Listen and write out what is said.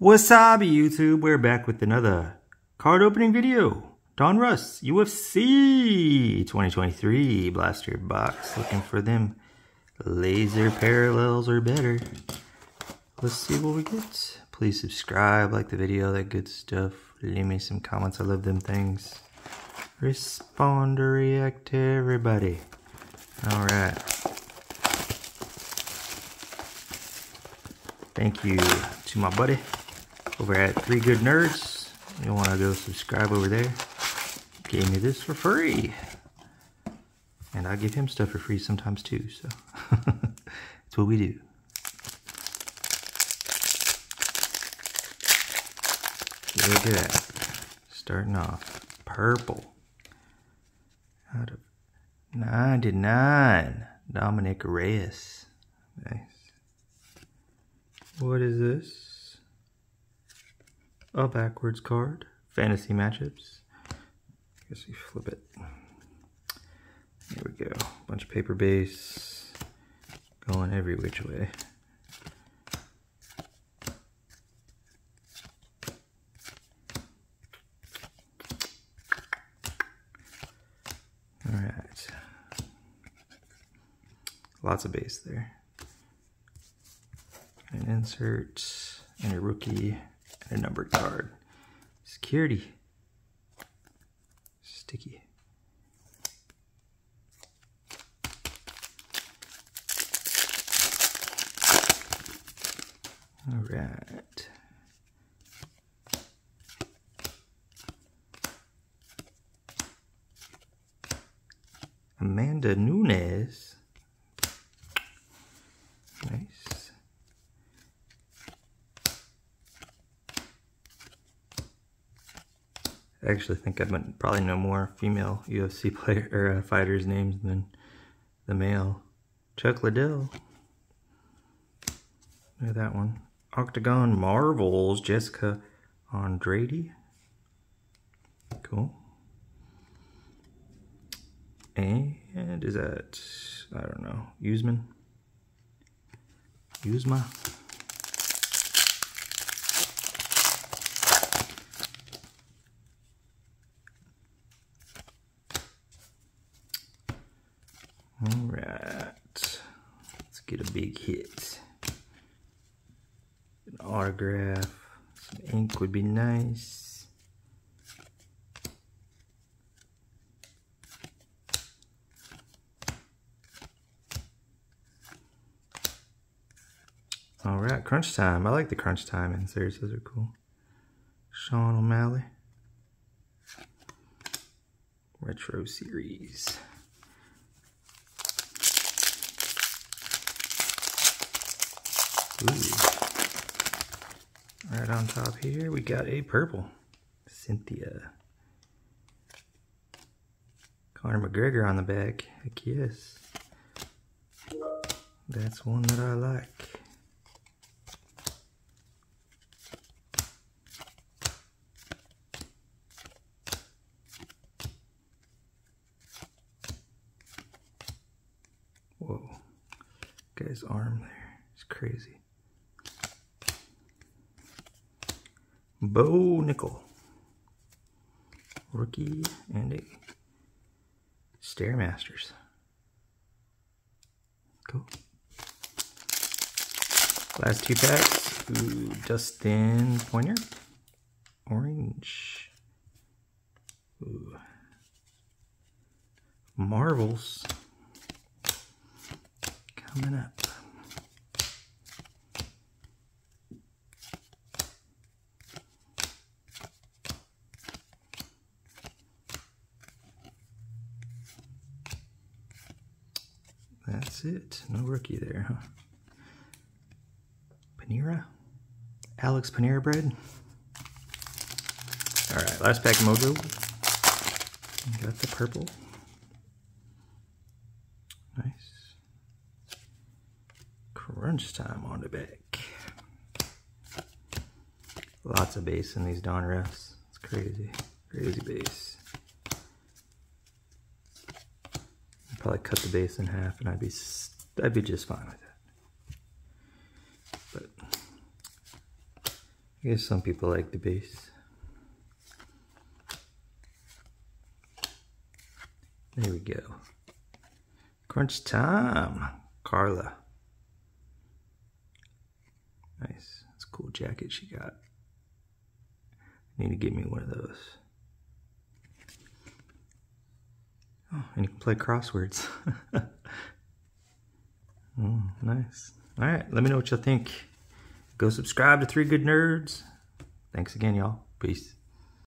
Wasabi YouTube, we're back with another card opening video. Donruss, UFC 2023 blaster box. Looking for them laser parallels or better. Let's see what we get. Please subscribe, like the video, that good stuff. Leave me some comments, I love them things. Respond or react to everybody. Alright. Thank you to my buddy over at Three Good Nerds. You want to go subscribe over there. Gave me this for free. And I give him stuff for free sometimes too, so that's what we do. Look at that. Starting off. Purple. Out of 99. Dominic Reyes. Nice. What is this? A backwards card. Fantasy matchups. I guess we flip it. There we go. Bunch of paper base. Going every which way. All right. Lots of base there. An insert, and a rookie, and a numbered card. Security. Sticky. All right. Amanda Nunes. Nice. I actually think I probably know more female UFC player or uh, fighters' names than the male. Chuck Liddell. Look at that one. Octagon Marvels, Jessica Andrade. Cool. And is that, I don't know, Usman? Usma? All right, let's get a big hit. An autograph, some ink would be nice. All right, crunch time. I like the crunch time inserts. Those are cool. Sean O'Malley. Retro series. Ooh. Right on top here, we got a purple. Cynthia. Conor McGregor on the back. Heck yes. That's one that I like. Whoa. Guy's arm there. It's crazy. Bo Nickal. Rookie and a Stairmasters. Cool. Last two packs. Ooh, Dustin Poirier. Orange. Ooh. Marvels. Coming up. That's it. No rookie there, huh? Panera? Alex Panera bread? Alright, last pack Mojo. Got the purple. Nice. Crunch time on the back. Lots of base in these Donruss. It's crazy. Crazy base. Probably cut the base in half and I'd be I'd be just fine with that. But I guess some people like the base. There we go. Crunch time. Carla. Nice. That's a cool jacket she got. Need to get me one of those. Oh, and you can play crosswords. oh, nice. All right, let me know what you think. Go subscribe to Three Good Nerds. Thanks again, y'all. Peace.